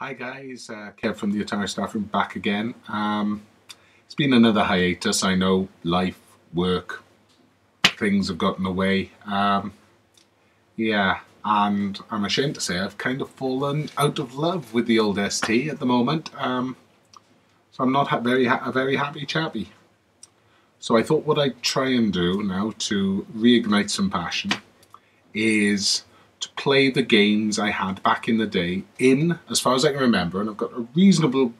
Hi guys, uh, Kev from the Atari Staff Room back again. Um, it's been another hiatus, I know, life, work, things have gotten away. Um, yeah, and I'm ashamed to say I've kind of fallen out of love with the old ST at the moment. Um, so I'm not very a very happy chappy. So I thought what I'd try and do now to reignite some passion is to play the games I had back in the day in, as far as I can remember, and I've got a reasonably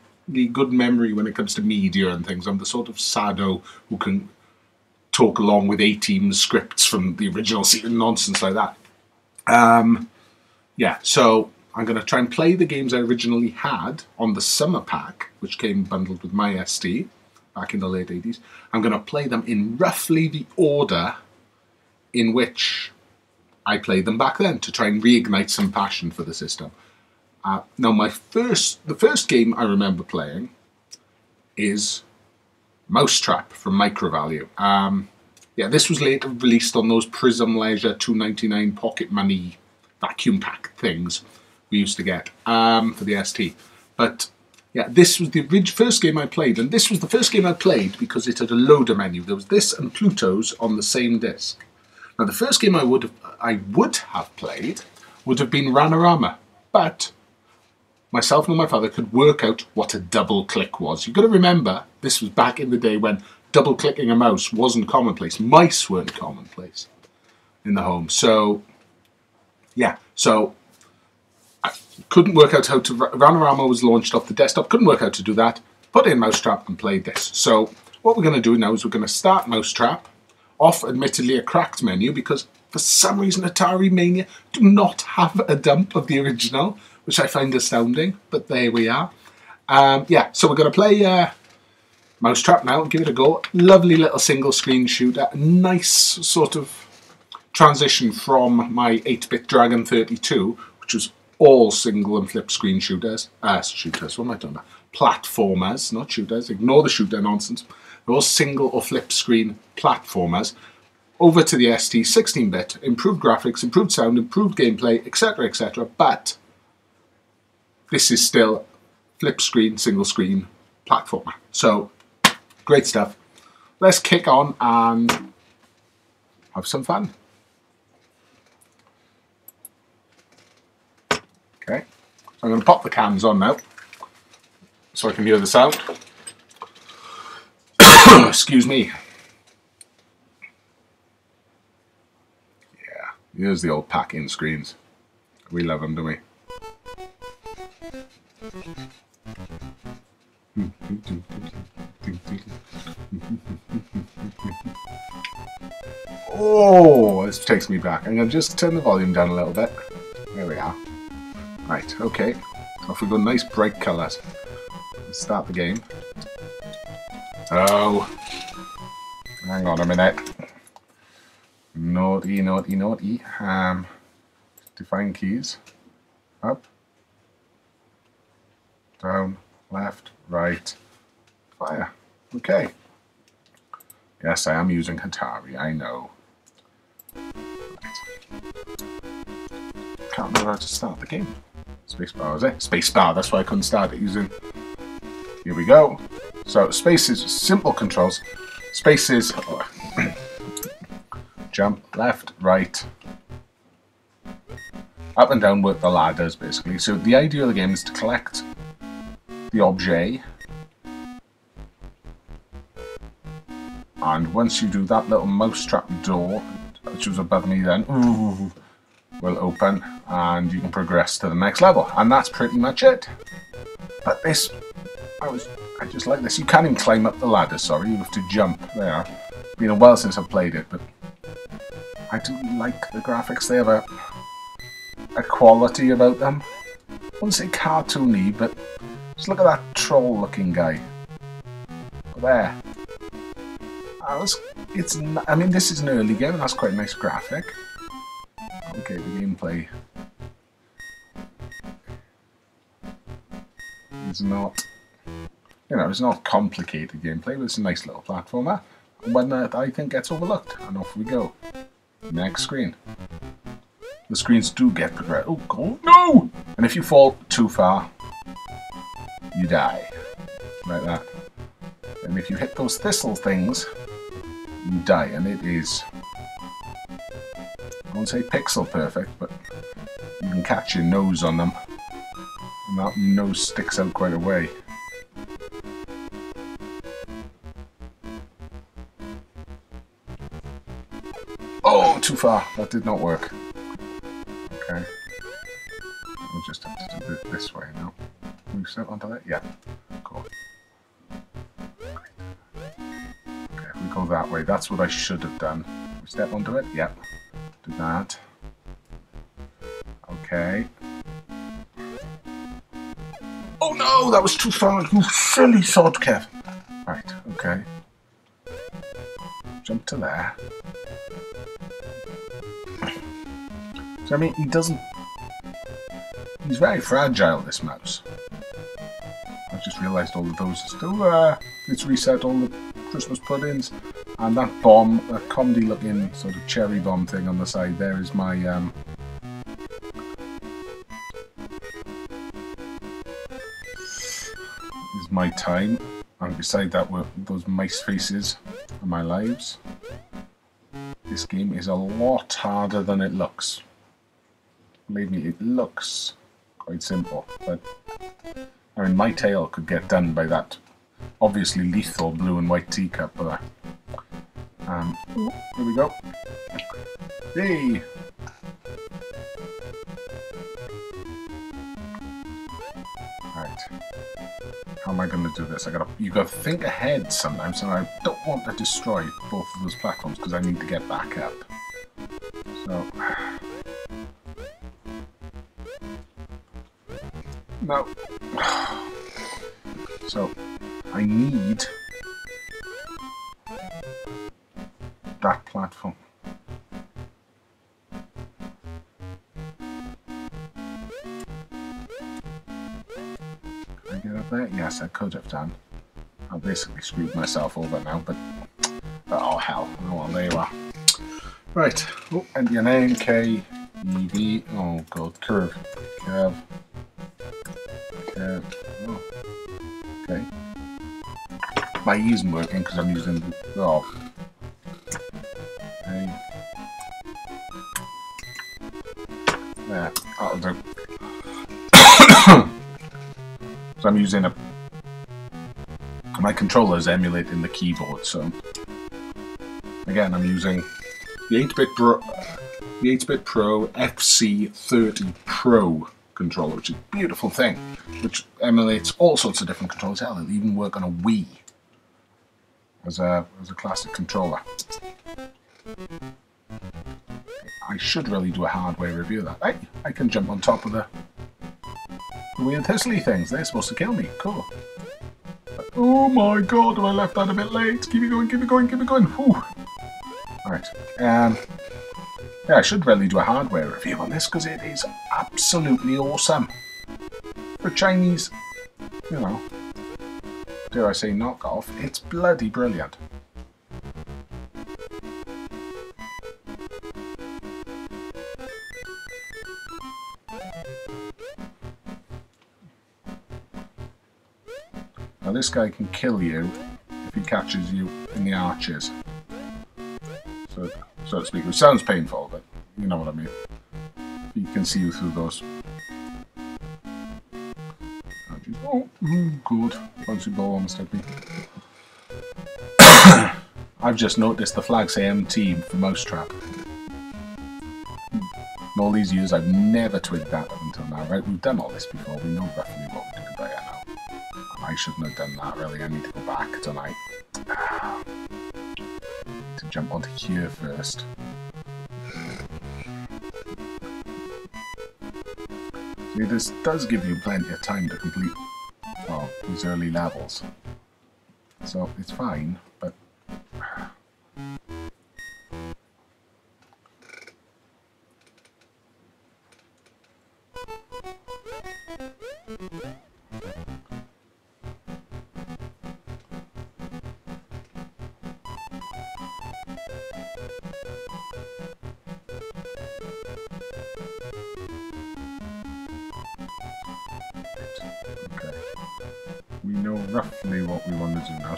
good memory when it comes to media and things. I'm the sort of sado who can talk along with A-Team scripts from the original season, nonsense like that. Um, yeah, so I'm going to try and play the games I originally had on the summer pack, which came bundled with my ST back in the late 80s. I'm going to play them in roughly the order in which I played them back then to try and reignite some passion for the system. Uh, now, my first, the first game I remember playing is Mousetrap from Micro Value. Um, yeah, this was later released on those Prism Leisure 299 pocket money vacuum pack things we used to get um, for the ST. But yeah, this was the first game I played, and this was the first game I played because it had a loader menu. There was this and Pluto's on the same disc. Now, the first game I would have, I would have played would have been Ranarama, but myself and my father could work out what a double click was. You've got to remember, this was back in the day when double clicking a mouse wasn't commonplace. Mice weren't commonplace in the home. So, yeah, so I couldn't work out how to. Ranarama was launched off the desktop, couldn't work out to do that. Put in Mousetrap and played this. So, what we're going to do now is we're going to start Mousetrap off admittedly a cracked menu because for some reason Atari Mania do not have a dump of the original, which I find astounding, but there we are. Um, yeah, so we're going to play uh, Mousetrap now give it a go. Lovely little single screen shooter, nice sort of transition from my 8-bit Dragon 32, which was all single and flip screen shooters. Uh, shooters, what am I talking about? Platformers, not shooters. Ignore the shooter nonsense those single or flip screen platformers over to the ST 16-bit, improved graphics, improved sound, improved gameplay, etc, etc, but this is still flip screen, single screen platformer. So, great stuff. Let's kick on and have some fun. Okay, so I'm going to pop the cans on now so I can hear the sound. Excuse me. Yeah, here's the old pack-in screens. We love them, don't we? Oh, this takes me back. I'm going to just turn the volume down a little bit. There we are. Right, okay. Off we go, nice bright colours. Start the game. Oh. Hang on a minute. Naughty, naughty, naughty. Um, define keys. Up. Down. Left. Right. Fire. Okay. Yes, I am using Atari, I know. Can't remember how to start the game. Spacebar, is it? Spacebar, that's why I couldn't start it using... Here we go. So spaces, simple controls. Spaces, jump left, right, up and down work the ladders basically. So the idea of the game is to collect the object and once you do that little mousetrap door which was above me then ooh, will open and you can progress to the next level and that's pretty much it. But this I was I just like this. You can't even climb up the ladder, sorry, you have to jump there. It's been a while since I've played it, but I do like the graphics. They have a, a quality about them. I wouldn't say cartoony, but just look at that troll-looking guy. There. Ah, Was, it's, I mean, this is an early game, and that's quite a nice graphic. Okay, the gameplay is not you know, it's not complicated gameplay, but it's a nice little platformer. One that I think gets overlooked. And off we go. Next screen. The screens do get progressed. Oh, God, no! And if you fall too far, you die. Like that. And if you hit those thistle things, you die. And it is, I won't say pixel perfect, but you can catch your nose on them. And that nose sticks out quite a way. Far. That did not work. Okay. We'll just have to do it this way now. Move step onto that? Yeah. Cool. Okay, we go that way, that's what I should have done. We step onto it? Yep. Do that. Okay. Oh no, that was too far. You silly sod, Kev. Right, okay. Jump to there. So, I mean, he doesn't... He's very fragile, this mouse. I've just realised all of those are still... Uh, it's reset all the Christmas puddings. And that bomb, that comedy-looking sort of cherry bomb thing on the side there is my... Um, is my time. And beside that were those mice faces and my lives. This game is a lot harder than it looks me, it looks quite simple, but I mean, my tail could get done by that obviously lethal blue and white teacup there. Um, here we go. Hey! Right. How am I going to do this? I gotta, you gotta think ahead sometimes, and I don't want to destroy both of those platforms because I need to get back up. No. So, I need that platform. Can I get up there? Yes, I could have done. I basically screwed myself over now, but oh hell. Oh well, there you are. Right. Oh, and your name, K, E, V. Oh god, curve. Curve. Uh, oh, okay. My E isn't working because I'm using the... Oh. Okay. There, that'll do. so I'm using a... My controller is emulating the keyboard, so... Again, I'm using the 8-bit Pro... The 8-bit Pro FC30 Pro controller, which is a beautiful thing, which emulates all sorts of different controllers. Hell, it'll even work on a Wii as a, as a classic controller. I should really do a hardware review of that. Hey, I can jump on top of the, the weird thistly things. They're supposed to kill me. Cool. Oh my god, I left that a bit late. Keep it going, keep it going, keep it going. Whew. Alright. Um, yeah, I should really do a hardware review on this because it is absolutely awesome. For Chinese, you know, dare I say knockoff, it's bloody brilliant. Now this guy can kill you if he catches you in the arches. So so to speak. Which sounds painful, but you know what I mean. Can see you through those. Oh, mm, good. Fancy ball almost hit me. I've just noticed the flag say MT for Mousetrap. In all these years, I've never twigged that until now, right? We've done all this before. We know roughly what we're doing by now. I shouldn't have done that, really. I need to go back tonight to jump onto here first. This does give you plenty of time to complete, well, these early levels. So, it's fine, but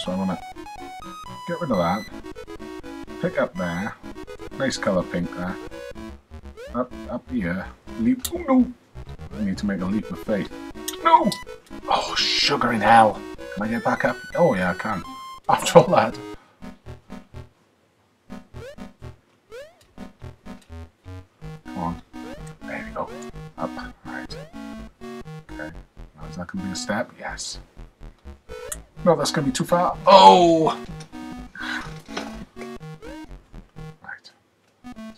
So I want to get rid of that. Pick up there. Nice colour pink there. Up, up here. Leap. Oh no! I need to make a leap of faith. No! Oh, sugar in hell! Can I get back up? Oh yeah, I can. After all that. Come on. There we go. Up. Right. Okay. Is that going to be a step? Yes. No, that's going to be too far. Oh! Right.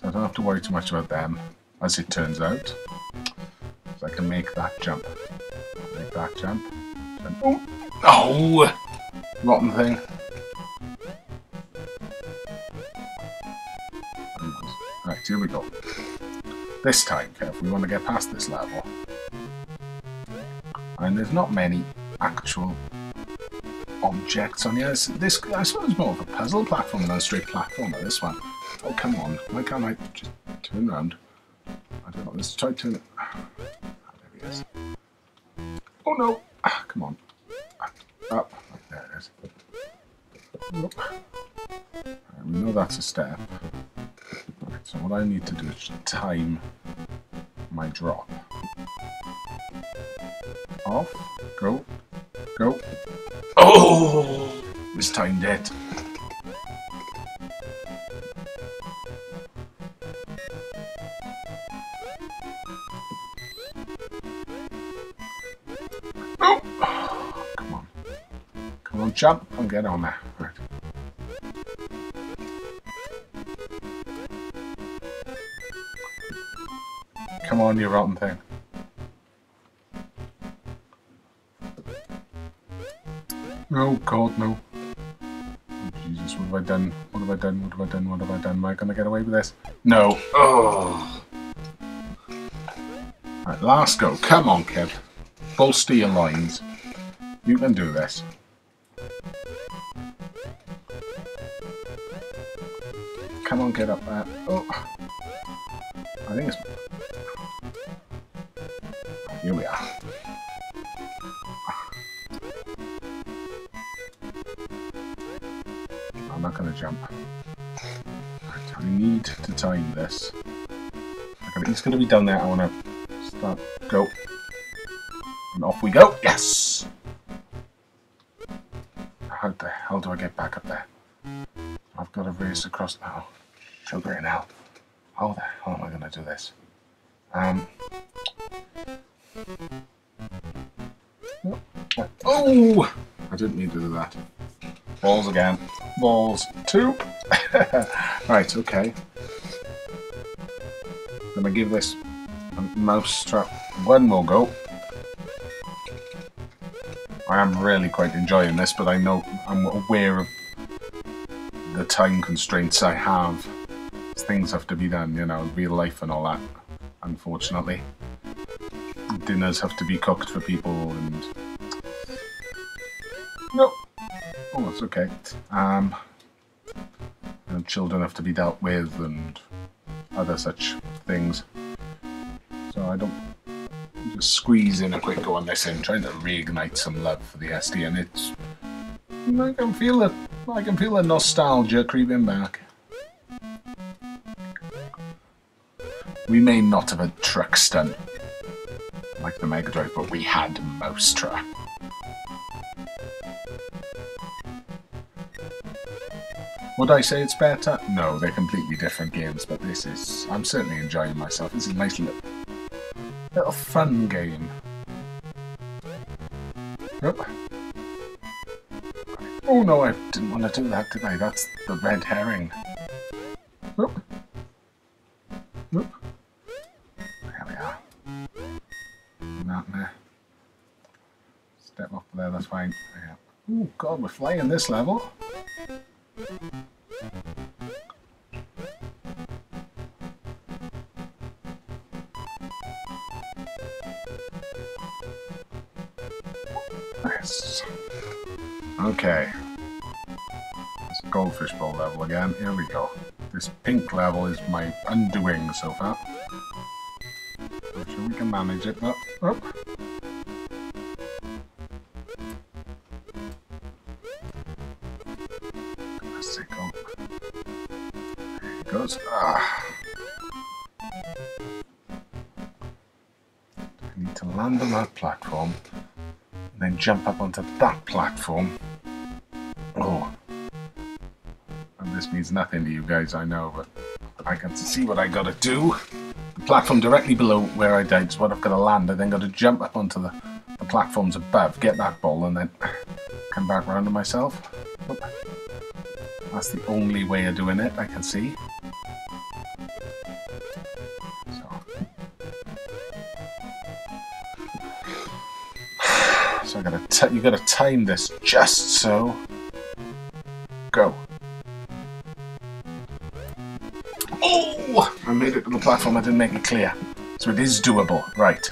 So I don't have to worry too much about them, as it turns out. So I can make that jump. Make that jump. jump. Oh! Oh! Rotten thing. Right, here we go. This time, Kev, we want to get past this level. And there's not many actual objects on here. This, this I suppose, more of a puzzle platform than a straight platformer, this one. Oh, come on. Why can't I just turn around? I don't know. Let's try to turn. Ah, there he is. Oh, no. Ah, come on. Up. Right, there it is. Right, we know that's a step. Right, so what I need to do is time my drop. Off. Go. Go. Oh! Mistimed it. Oh! Come on. Come on, jump and get on there. Right. Come on, you rotten thing. Oh God, no. Oh, Jesus, what have I done? What have I done? What have I done? What have I done? Am I gonna get away with this? No. Oh. Right, last go. Come on, kid. Bolster your lines. You can do this. Come on, get up there. Oh. I think it's... Here we are. I'm not going to jump. I need to time this. He's going to be down there. I want to start. Go. And off we go. Yes! How the hell do I get back up there? I've got to race across now. Sugar in hell. How the hell am I going to do this? Um. Oh! I didn't mean to do that. Balls again. Balls. Two. right, okay. Let me give this mouse trap one more go. I am really quite enjoying this, but I know I'm aware of the time constraints I have. Things have to be done, you know, real life and all that, unfortunately. Dinners have to be cooked for people and... Nope. Oh, that's okay. Um, know, children have to be dealt with and other such things. So I don't just squeeze in a quick go on this end, trying to reignite some love for the ST, and it's I can feel it. I can feel the nostalgia creeping back. We may not have a truck stunt like the Mega Drive, but we had Mousetrap. Would I say it's better? No, they're completely different games, but this is... I'm certainly enjoying myself. This is a nice little, little fun game. Yep. Oh no, I didn't want to do that, did I? That's the red herring. Oop. Oop. There we are. Not there. Step up there, that's fine. Yeah. Oh god, we're flying this level. Okay. It's goldfish bowl level again. Here we go. This pink level is my undoing so far. I'm sure we can manage it though. Oh. goes. Ah. I need to land on that platform, and then jump up onto that platform, means nothing to you guys, I know, but I got to see what I gotta do. The platform directly below where I died is what I've got to land. I then got to jump up onto the, the platforms above, get that ball, and then come back round to myself. That's the only way of doing it, I can see. So, so I gotta you gotta time this just so. Go. I made it to the platform, I didn't make it clear. So it is doable, right.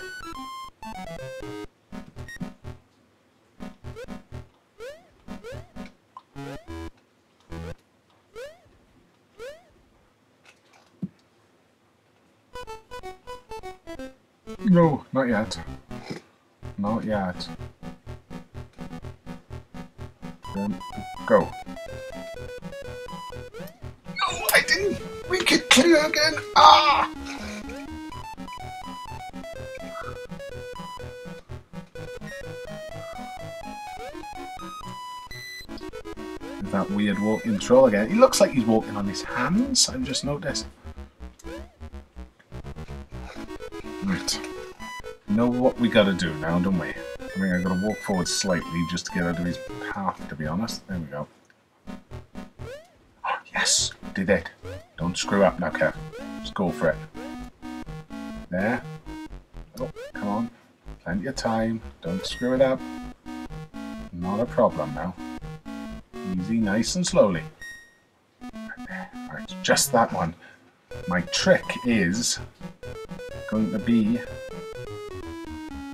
No, not yet. Not yet. Then go. No, I didn't make clear again. Ah! That weird walking troll again. He looks like he's walking on his hands, I've just noticed. Right know what we gotta do now, don't we? I mean, I gotta walk forward slightly just to get out of his path, to be honest. There we go. Oh, yes! Did it. Don't screw up Kev. Just go for it. There. Oh, come on. Plenty of time. Don't screw it up. Not a problem now. Easy, nice and slowly. Right, just that one. My trick is going to be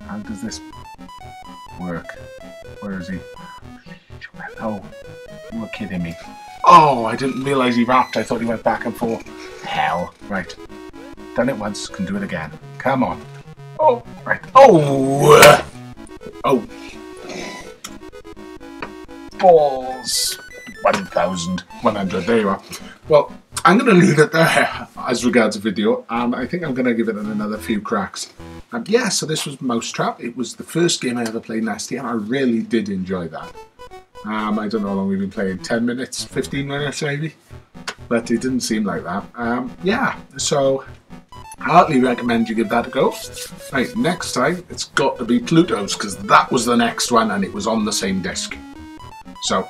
how does this work? Where is he? Oh, you were kidding me. Oh, I didn't realise he wrapped. I thought he went back and forth. Hell. Right. Done it once, can do it again. Come on. Oh, right. Oh! Oh. Balls. 1,100. There you are. Well, I'm going to leave it there as regards the video, and I think I'm going to give it another few cracks. And yeah, so this was Mousetrap. It was the first game I ever played Nasty, and I really did enjoy that. Um, I don't know how long we've been playing, 10 minutes, 15 minutes maybe? But it didn't seem like that. Um, yeah, so I heartily recommend you give that a go. Right, next time it's got to be Pluto's because that was the next one and it was on the same disc. So,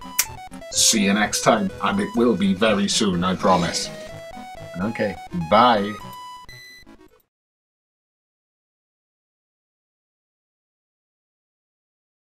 see you next time and it will be very soon, I promise. Okay, bye.